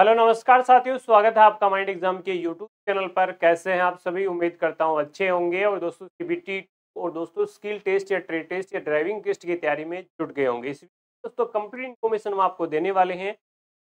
Hello, नमस्कार साथियों, स्वागत है आपका माइंड एग्ज़ाम के यूट्यूब चैनल पर। कैसे हैं आप सभी? उम्मीद करता हूँ अच्छे होंगे और दोस्तों सीबीटी और दोस्तों स्किल टेस्ट या ट्रेड टेस्ट या ड्राइविंग टेस्ट की तैयारी में जुट गए होंगे। इस दोस्तों कंप्लीट इन्फॉर्मेशन हम आपको देने वाले हैं।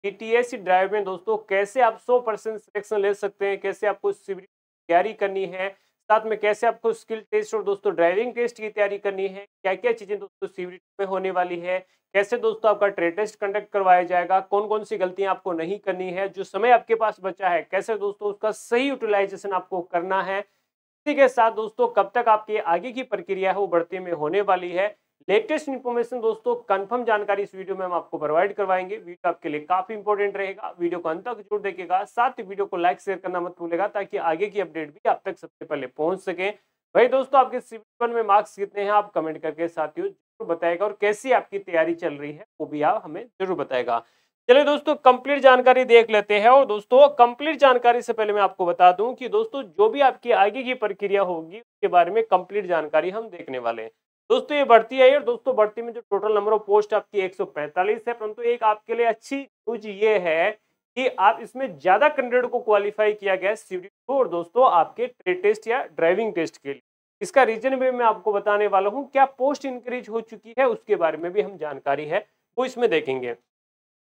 टी ड्राइव में दोस्तों, कैसे आप सौ सिलेक्शन ले सकते हैं? कैसे आपको सीबीटी तैयारी करनी है? साथ में कैसे आपको स्किल टेस्ट और दोस्तों ड्राइविंग टेस्ट की तैयारी करनी है? क्या क्या चीज़ें दोस्तों सीबीटी में होने वाली है? कैसे दोस्तों आपका ट्रेड टेस्ट कंडक्ट करवाया जाएगा? कौन कौन सी गलतियाँ आपको नहीं करनी है? जो समय आपके पास बचा है, कैसे दोस्तों उसका सही यूटिलाइजेशन आपको करना है? इसी के साथ दोस्तों कब तक आपकी आगे की प्रक्रिया है, वो बढ़ती में होने वाली है। लेटेस्ट इन्फॉर्मेशन दोस्तों कंफर्म जानकारी इस वीडियो में हम आपको प्रोवाइड करवाएँगे। वीडियो आपके लिए काफ़ी इंपॉर्टेंट रहेगा। वीडियो को अंत तक ज़रूर देखेगा साथ ही वीडियो को लाइक शेयर करना मत भूलेगा ताकि आगे की अपडेट भी आप तक सबसे पहले पहुँच सके। भाई दोस्तों, आपके सिविल में मार्क्स कितने हैं, आप कमेंट करके साथियों ज़रूर बताएगा और कैसी आपकी तैयारी चल रही है, वो भी आप हमें ज़रूर बताएगा। चलिए दोस्तों कंप्लीट जानकारी देख लेते हैं और दोस्तों कंप्लीट जानकारी से पहले मैं आपको बता दूँ कि दोस्तों, जो भी आपकी आगे की प्रक्रिया होगी, उसके बारे में कंप्लीट जानकारी हम देखने वाले हैं। दोस्तों, ये बढ़ती है और दोस्तों, बढ़ती में जो टोटल नंबर ऑफ़ पोस्ट आपकी 145 है, परंतु एक आपके लिए अच्छी न्यूज़ ये है कि आप इसमें ज़्यादा कैंडिडेट को क्वालिफाई किया गया है और दोस्तों, आपके ट्रेड टेस्ट या ड्राइविंग टेस्ट के लिए। इसका रीजन भी मैं आपको बताने वाला हूँ, क्या पोस्ट इंक्रीज हो चुकी है, उसके बारे में भी हम जानकारी है, वो इसमें देखेंगे।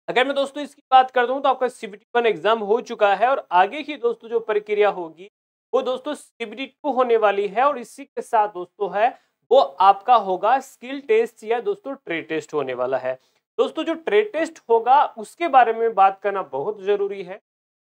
अगर मैं दोस्तों इसकी बात कर दूँ तो आपका सीबीटी वन एग्ज़ाम हो चुका है और आगे की दोस्तों, जो प्रक्रिया होगी, वो दोस्तों सीबीटी टू होने वाली है और इसी के साथ दोस्तों है वो आपका होगा स्किल टेस्ट या दोस्तों ट्रेड टेस्ट होने वाला है। दोस्तों, जो ट्रेड टेस्ट होगा, उसके बारे में बात करना बहुत ज़रूरी है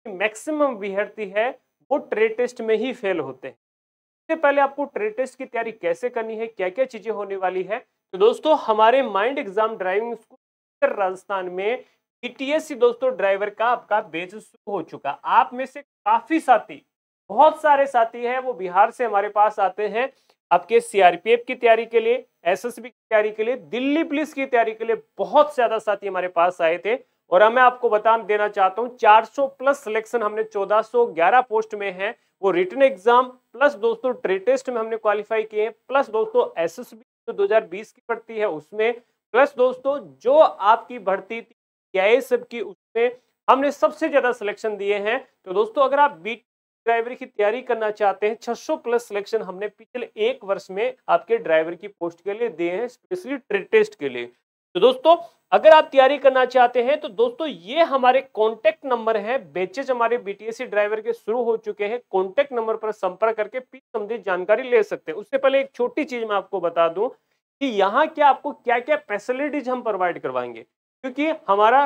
मैक्सिमम विद्यार्थी है, वो ट्रेड टेस्ट में ही फेल होते हैं। इससे पहले आपको ट्रेड टेस्ट की तैयारी कैसे करनी है क्या क्या चीज़ें होने वाली है? तो दोस्तों, हमारे mind exam driving school Rajasthan में ईटीएससी दोस्तों ड्राइवर का आपका बेच शुरू हो चुका। आप में से काफ़ी साथी, बहुत सारे साथी हैं, वो बिहार से हमारे पास आते हैं। आपके सीआरपीएफ की तैयारी के लिए एसएसबी की तैयारी के लिए, दिल्ली पुलिस की तैयारी के लिए बहुत ज़्यादा साथी हमारे पास आए थे। और मैं आपको बता देना चाहता हूँ 400 प्लस सिलेक्शन हमने 1411 पोस्ट में है। वो रिटर्न एग्ज़ाम प्लस दोस्तों ट्रेड टेस्ट में हमने क्वालिफाई किए हैं प्लस दोस्तों एस एसएसबी जो 2020 की भर्ती है उसमें प्लस दोस्तों जो आपकी भर्ती थी सब की उसमें हमने सबसे ज़्यादा सिलेक्शन दिए हैं। तो दोस्तों अगर आप बी ड्राइवर की तैयारी करना चाहते हैं। 600 प्लस सिलेक्शन हमने पिछले एक वर्ष में आपके ड्राइवर की पोस्ट के लिए दिए हैं, स्पेशली ट्रेड टेस्ट के लिए। तो दोस्तों, अगर आप तैयारी करना चाहते हैं तो दोस्तों, ये हमारे कॉन्टेक्ट नंबर है। बेचेज हमारे बीटीएससी ड्राइवर के शुरू हो चुके हैं। कॉन्टेक्ट नंबर पर संपर्क करके पी संबंधित जानकारी ले सकते हैं। उससे पहले एक छोटी चीज़ मैं आपको बता दूँ कि यहाँ क्या आपको क्या क्या फैसिलिटीज़ हम प्रोवाइड करवाएँगे। क्योंकि हमारा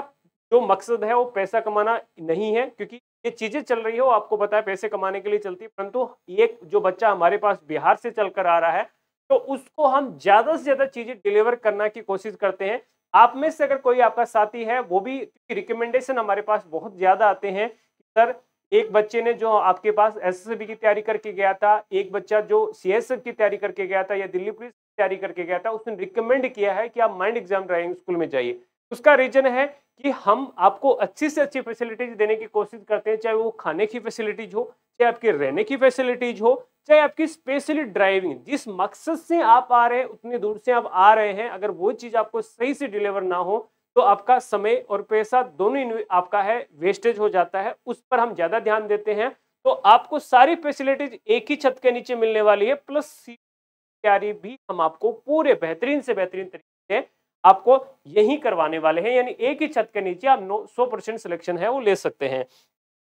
जो मकसद है, वो पैसा कमाना नहीं है, क्योंकि ये चीज़ें चल रही है वो आपको पता है पैसे कमाने के लिए चलती है परंतु एक जो बच्चा हमारे पास बिहार से चलकर आ रहा है तो उसको हम ज़्यादा से ज़्यादा चीज़ें डिलीवर करने की कोशिश करते हैं। आप में से अगर कोई आपका साथी है, वो भी रिकमेंडेशन हमारे पास बहुत ज़्यादा आते हैं सर, एक बच्चे ने जो आपके पास एस की तैयारी करके गया था, एक बच्चा जो सीएसएफ की तैयारी करके गया था या दिल्ली पुलिस की तैयारी करके गया था, उसने रिकमेंड किया है कि आप माइंड एग्ज़ाम ड्राइविंग स्कूल में जाइए। उसका रीजन है कि हम आपको अच्छी से अच्छी फैसिलिटीज़ देने की कोशिश करते हैं, चाहे वो खाने की फैसिलिटीज़ हो, चाहे आपके रहने की फैसिलिटीज़ हो, चाहे आपकी स्पेशली ड्राइविंग जिस मकसद से आप आ रहे हैं, उतनी दूर से आप आ रहे हैं, अगर वो चीज़ आपको सही से डिलीवर ना हो तो आपका समय और पैसा दोनों आपका है वेस्टेज हो जाता है। उस पर हम ज़्यादा ध्यान देते हैं। तो आपको सारी फैसिलिटीज़ एक ही छत के नीचे मिलने वाली है प्लस तैयारी भी हम आपको पूरे बेहतरीन से बेहतरीन तरीके से आपको यही करवाने वाले हैं, यानी एक ही छत के नीचे आप नो, सौ परसेंट सिलेक्शन है, वो ले सकते हैं।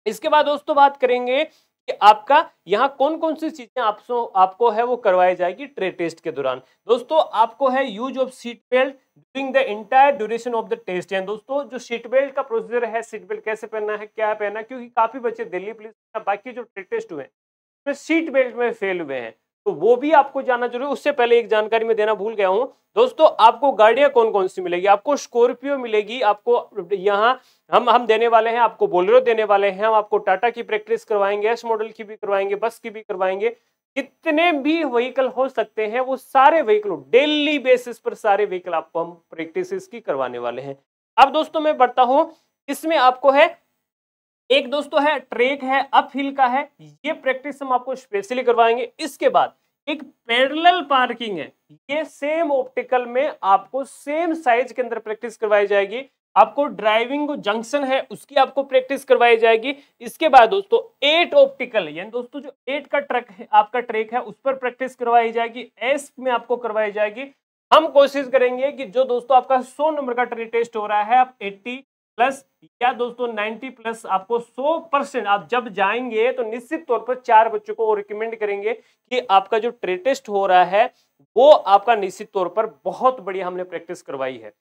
इसके बाद दोस्तों बात करेंगे कि आपका यहाँ कौन कौन सी चीज़ें आपको आपको है, वो करवाई जाएगी ट्रेड टेस्ट के दौरान। दोस्तों, आपको है use of seat belt during the entire duration of the test यानी दोस्तों, जो सीट बेल्ट का प्रोसीजर है सीट बेल्ट कैसे पहनना है, क्या पहनना है, क्योंकि काफ़ी बच्चे दिल्ली पुलिस बाकी जो ट्रेड टेस्ट हुए हैं सीट बेल्ट में फेल हुए हैं। तो वो भी आपको जानना ज़रूरी उससे पहले एक जानकारी मैं देना भूल गया हूँ। दोस्तों, आपको गाड़ियाँ कौन कौन सी मिलेगी? आपको स्कॉर्पियो मिलेगी, आपको यहाँ हम हम देने वाले हैं, आपको बोलेरो देने वाले हैं, हम आपको टाटा की प्रैक्टिस करवाएँगे, एस मॉडल की भी करवाएँगे, बस की भी करवाएँगे। कितने भी व्हीकल हो सकते हैं, वो सारे व्हीकल, डेली बेसिस पर सारे व्हीकल आपको हम प्रैक्टिस की करवाने वाले हैं। अब दोस्तों, मैं बढ़ता हूँ। इसमें आपको है एक दोस्तों है, ट्रेक है, अप हिल का है, ये प्रैक्टिस हम आपको स्पेशली करवाएँगे। इसके बाद एक पैरेलल पार्किंग है, ये सेम ऑप्टिकल में आपको सेम साइज़ के अंदर प्रैक्टिस करवाई जाएगी। आपको ड्राइविंग जंक्शन है, उसकी आपको प्रैक्टिस करवाई जाएगी। इसके बाद दोस्तों एट ऑप्टिकल यानी दोस्तों जो एट का ट्रक है, आपका ट्रैक है, उस पर प्रैक्टिस करवाई जाएगी एस में आपको करवाई जाएगी। हम कोशिश करेंगे कि जो दोस्तों आपका 100 नंबर का ट्री टेस्ट हो रहा है, आप 80 प्लस या दोस्तों 90 प्लस आपको 100 परसेंट आप जब जाएँगे तो निश्चित तौर पर चार बच्चों को रिकमेंड करेंगे कि आपका जो ट्री टेस्ट हो रहा है, वो आपका निश्चित तौर पर बहुत बढ़िया हमने प्रैक्टिस करवाई है।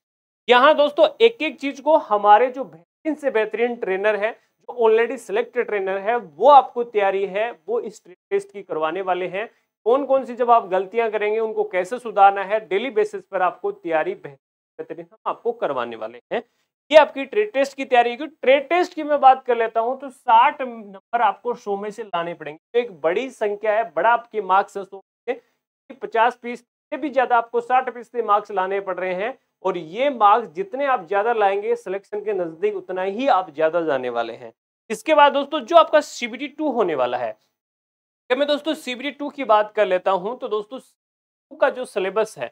यहाँ दोस्तों एक एक चीज़ को हमारे जो बेहतरीन से बेहतरीन ट्रेनर है, जो ऑलरेडी सिलेक्टेड ट्रेनर है, वो आपको तैयारी है, वो इस टेस्ट की करवाने वाले हैं। कौन कौन सी जब आप गलतियाँ करेंगे, उनको कैसे सुधारना है डेली बेसिस पर आपको तैयारी बेहतरीन हम आपको करवाने वाले हैं। ये आपकी ट्रेड टेस्ट की तैयारी की ट्रेड टेस्ट की मैं बात कर लेता हूँ तो 60 नंबर आपको शो में से लाने पड़ेंगे। तो एक बड़ी संख्या है, बड़ा आपके मार्क्स है सो पचास फ़ीस से भी ज़्यादा आपको साठ फ़ीसदी मार्क्स लाने पड़ रहे हैं, और ये मार्क्स जितने आप ज़्यादा लाएँगे सिलेक्शन के नज़दीक उतना ही आप ज़्यादा जाने वाले हैं। इसके बाद दोस्तों, जो आपका सीबीटी टू होने वाला है मैं दोस्तों सीबीटी टू की बात कर लेता हूँ तो दोस्तों का जो सिलेबस है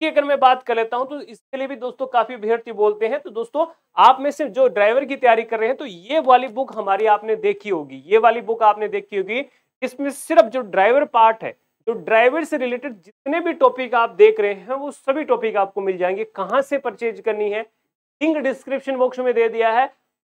की अगर मैं बात कर लेता हूँ तो इसके लिए भी दोस्तों काफ़ी अभ्यर्थी बोलते हैं। तो दोस्तों, आप में से जो ड्राइवर की तैयारी कर रहे हैं तो ये वाली बुक हमारी आपने देखी होगी। ये वाली बुक आपने देखी होगी, इसमें सिर्फ़ जो ड्राइवर पार्ट है, जो ड्राइवर से रिलेटेड जितने भी टॉपिक आप देख रहे हैं, वो सभी टॉपिक आपको मिल जाएँगे। कहाँ से परचेज करनी है, लिंक डिस्क्रिप्शन बॉक्स में दे दिया है,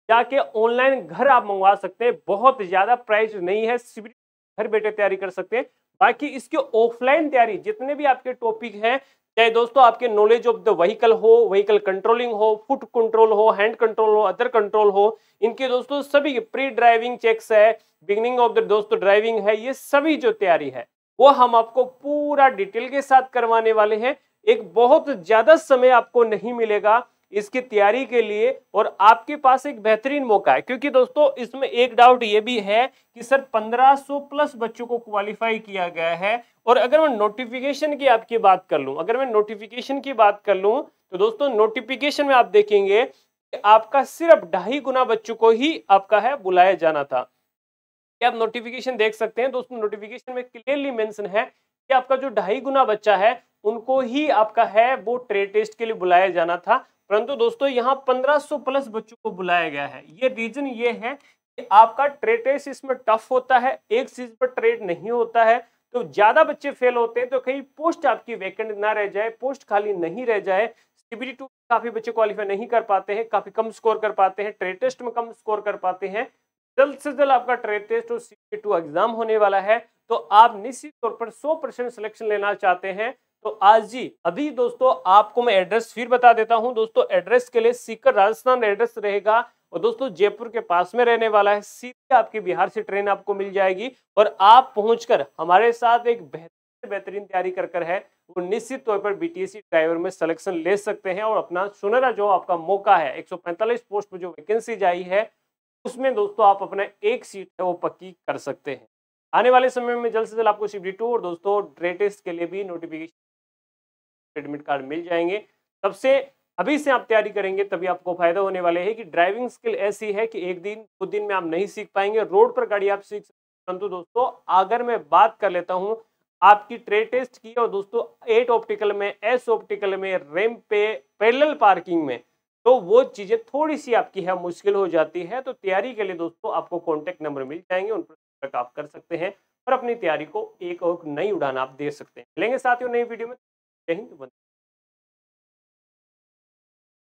जाके ऑनलाइन घर आप मंगवा सकते हैं। बहुत ज़्यादा प्राइस नहीं है घर बैठे तैयारी कर सकते हैं। बाकी इसके ऑफलाइन तैयारी, जितने भी आपके टॉपिक हैं चाहे दोस्तों आपके नॉलेज ऑफ़ द व्हीकल हो व्हीकल कंट्रोलिंग हो फुट कंट्रोल हो हैंड कंट्रोल हो अदर कंट्रोल हो, इनके दोस्तों सभी प्री ड्राइविंग चेक्स है बिगनिंग ऑफ़ द दोस्तों ड्राइविंग है, ये सभी जो तैयारी है, वो हम आपको पूरा डिटेल के साथ करवाने वाले हैं। एक बहुत ज़्यादा समय आपको नहीं मिलेगा इसकी तैयारी के लिए और आपके पास एक बेहतरीन मौका है। क्योंकि दोस्तों, इसमें एक डाउट ये भी है कि सर 1500 प्लस बच्चों को क्वालिफाई किया गया है और अगर मैं नोटिफिकेशन की आपकी बात कर लूँ, अगर मैं नोटिफिकेशन की बात कर लूँ तो दोस्तों नोटिफिकेशन में आप देखेंगे आपका सिर्फ़ ढाई गुना बच्चों को ही आपका है बुलाया जाना था। आप नोटिफिकेशन देख सकते हैं? दोस्तों नोटिफिकेशन में क्लियरली मेंशन है कि आपका जो ढाई गुना बच्चा है, उनको ही आपका है वो ट्रेड टेस्ट के लिए बुलाया जाना था। परंतु दोस्तों, यहाँ 1500 प्लस बच्चों को बुलाया गया है। ये रीजन ये है कि आपका ट्रेड टेस्ट इसमें टफ होता है, एक चीज़ पर ट्रेड नहीं होता है। तो ज़्यादा बच्चे फेल होते हैं तो कहीं पोस्ट आपकी वैकेंट ना रह जाए पोस्ट खाली नहीं रह जाए सीबीटी टू काफ़ी बच्चे क्वालिफाई नहीं कर पाते हैं, काफ़ी कम स्कोर कर पाते हैं ट्रेड टेस्ट में कम स्कोर कर पाते हैं। जल्द से जल्द आपका ट्रेड टेस्ट और सीबीटी टू एग्ज़ाम होने वाला है। तो आप निश्चित तौर पर 100 परसेंट सिलेक्शन लेना चाहते हैं तो आज जी, अभी दोस्तों आपको मैं एड्रेस फिर बता देता हूँ। दोस्तों एड्रेस के लिए सीकर राजस्थान एड्रेस रहेगा और दोस्तों जयपुर के पास में रहने वाला है। सीधे आपकी बिहार से ट्रेन आपको मिल जाएगी और आप पहुंचकर हमारे साथ एक बेहतर बेहतरीन तैयारी कर कर है, वो निश्चित तौर पर बीटीएससी ड्राइवर में सिलेक्शन ले सकते हैं और अपना सुनहरा जो आपका मौका है 145 पोस्ट पर जो वैकेंसी आई है, उसमें दोस्तों आप अपना एक सीट है वो पक्की कर सकते हैं। आने वाले समय में जल्द से जल्द आपको शिफ्ट टू और दोस्तों टेस्ट के लिए भी नोटिफिकेशन एडमिट कार्ड मिल जाएँगे। तब से, अभी से आप तैयारी करेंगे, तभी आपको फ़ायदा होने वाले है कि ड्राइविंग स्किल ऐसी है कि एक दिन दो दिन में आप नहीं सीख पाएँगे रोड पर गाड़ी आप सीख परंतु दोस्तों, अगर मैं बात कर लेता हूँ, आपकी ट्रेड टेस्ट की और दोस्तों एट ऑप्टिकल में एस ऑप्टिकल में रेम पे पैरेलल पार्किंग में तो वो चीज़ें थोड़ी सी आपकी है, मुश्किल हो जाती है। तो तैयारी के लिए दोस्तों, आपको कॉन्टेक्ट नंबर मिल जाएँगे, उन पर आप कर सकते हैं और अपनी तैयारी को एक और नई उड़ान आप दे सकते हैं। मिलेंगे साथियों नई वीडियो में जय हिंद